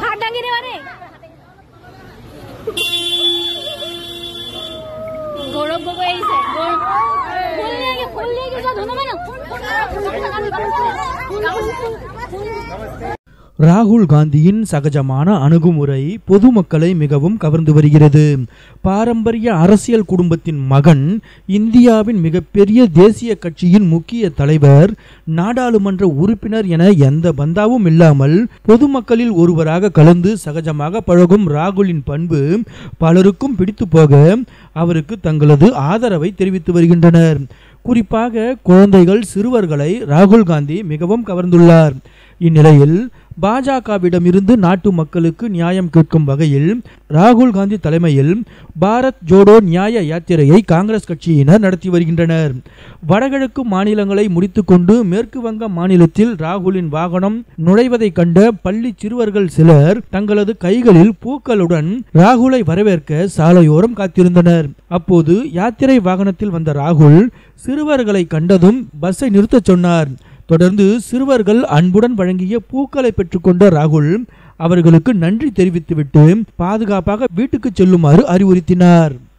হাত ডাঙ্গি দেওয়া রে গৌরব গগৈ আহিছে ধন্যবাদ ராகுல் காந்தியின் சகஜமான அணுகுமுறை பொதுமக்களை மிகவும் கவர்ந்து வருகிறது. பாரம்பரிய அரசியல் குடும்பத்தின் மகன் இந்தியாவின் மிகப்பெரிய தேசிய கட்சியின் முக்கிய தலைவர் நாடாளுமன்ற உறுப்பினர் என எந்த பந்தாவும் இல்லாமல் பொதுமக்களில் ஒருவராக கலந்து சகஜமாக பழகும் ராகுலின் பண்பு பலருக்கும் பிடித்து போக அவருக்கு தங்களது ஆதரவை தெரிவித்து வருகின்றனர். குறிப்பாக குழந்தைகள் சிறுவர்களை ராகுல் காந்தி மிகவும் கவர்ந்துள்ளார். இந்நிலையில் பாஜகவிடம் இருந்து நாட்டு மக்களுக்கு நியாயம் கேட்கும் வகையில் ராகுல் காந்தி தலைமையில் பாரத் ஜோடோ நியாய யாத்திரையை காங்கிரஸ் கட்சியினர் நடத்தி வருகின்றனர். வடகிழக்கு மாநிலங்களை முடித்துக்கொண்டு மேற்கு வங்க மாநிலத்தில் ராகுலின் வாகனம் நுழைவதைக் கண்ட பள்ளி சிறுவர்கள் சிலர் தங்களது கைகளில் பூக்களுடன் ராகுலை வரவேற்க சாலையோரம் காத்திருந்தனர். அப்போது யாத்திரை வாகனத்தில் வந்த ராகுல் சிறுவர்களை கண்டதும் பஸ்ஸை நிறுத்தச் சொன்னார். தொடர்ந்து சிறுவர்கள் அன்புடன் வழங்கிய பூக்களை பெற்றுக்கொண்ட ராகுல் அவர்களுக்கு நன்றி தெரிவித்துவிட்டு பாதுகாப்பாக வீட்டுக்கு செல்லுமாறு அறிவுறுத்தினார்.